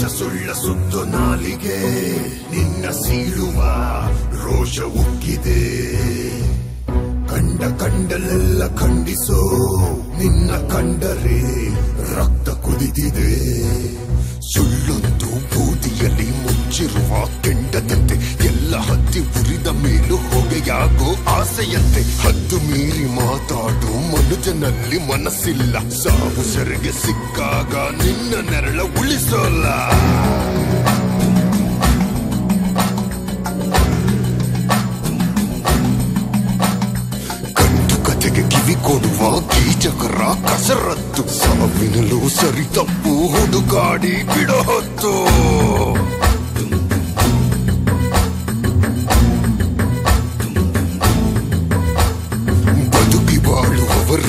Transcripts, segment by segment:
ನೀಚ ಸುಳ್ಳ ಸುತ್ತು ನಾಲಿಗೆ, ನಿನ್ನ ಸೀಳುವ ರೋಷ ಉಕ್ಕಿದೆ. ಕಂಡ ಕಂಡಲೆಲ್ಲ ಖಂಡಿಸೋ, ನಿನ್ನ ಕಂಡರೆ ರಕ್ತ ಕುದಿದಿದೆ. ಸುಳ್ಳೊಂದು ಬೂದಿಯಲ್ಲಿ ಮುಚ್ಚಿರುವ ಕೆಂಡದಂತೆ, ಎಲ್ಲ ಹತ್ತಿ ಉರಿದ ಮೇಲೂ ಹೊಗೆಯಾಗೋ ಆಸೆಯಂತೆ, ಹದ್ದು ಮೀರಿ ಮಾತಾಡು ಮನುಜನಲ್ಲಿ ಮನಸ್ಸಿಲ್ಲ. ಸಾವು ಸೆರೆಗೆ ಸಿಕ್ಕಾಗ ನಿನ್ನ ನೆರಳ ಉಳಿಸೋಲ್ಲ. ಕಂಡು ಕತೆಗೆ ಕಿವಿ ಕೊಡುವ ಕೀಚಕರ ಕಸರತ್ತು. ಸಾವಿನಲು ಸರಿ ತಪ್ಪು ಹುಡುಗಾಡಿ ಬಿಡೋ ಹೊತ್ತು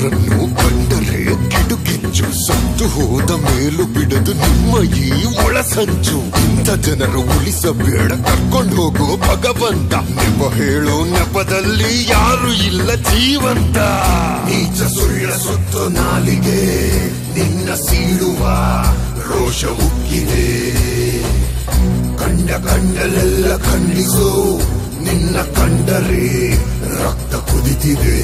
ಬಾಳುವವರನ್ನು ಕಂಡರೆ ಕಿಡುಕಿಂಚು ಸತ್ತು ಹೋದ ಮೇಲೂ ಬಿಡದು ನಿಮ್ಮ ಈ ಒಳಸಂಚು ಇಂಥ ಜನರು ಉಳಿಸಬೇಡ, ಕರ್ಕೊಂಡು ಹೋಗೋ ಭಗವಂತ. ನೆಪ ಹೇಳೋ ನೆಪದಲ್ಲಿ ಯಾರು ಇಲ್ಲ ಜೀವಂತ. ನೀಚ ಸುಳ್ಳ ಸುತ್ತು ನಾಲಿಗೆ, ನಿನ್ನ ಸೀಳುವ ರೋಷ ಉಕ್ಕಿದೆ. ಕಂಡ ಕಂಡಲೆಲ್ಲ ಖಂಡಿಸೋ, ನಿನ್ನ ಕಂಡರೆ ರಕ್ತ ಕುದಿತಿದೆ.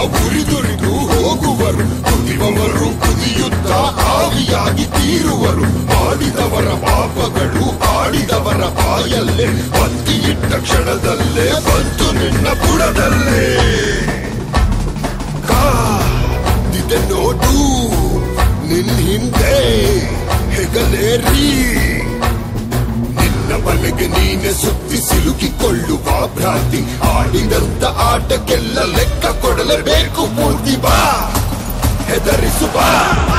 ಉರಿದುರಿದು ಹೋಗುವರು. ಕುದಿಯುವವರು ಕುದಿಯುತ್ತಾ ಆವಿಯಾಗಿ ತೀರುವರು. ಮಾಡಿದವರ ಪಾಪಗಳು ಆಡಿದವರ ಬಾಯಲ್ಲೇ. ಒತ್ತಿಯಿಟ್ಟ ಕ್ಷಣದಲ್ಲೇ ಬಂತು ನಿನ್ನ ಬುಡದಲ್ಲೇ. ಕಾದಿದೆ ನೋಟು ನಿನ್ನ ಹಿಂದೆ ಹೆಗಲೇರಿ. ನಿನ್ನ ಬಲೆಗೆ ನೀನೆ ಸುತ್ತಿ ಸಿಲುಕಿಕೊಳ್ಳುವ ಭ್ರಾಂತಿ. ಆಡಿದಂತ ಆಟಕ್ಕೆಲ್ಲ ಲೆಕ್ಕ ಕೊಡಲೇಬೇಕು. ಪೂರ್ತಿ ಬಾ ಹೆದರಿಸು ಬಾ.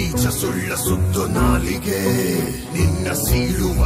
ಈಚ ಸುಳ್ಳ ಸುತ್ತು ನಾಲಿಗೆ ನಿನ್ನ ಸೀಳುವ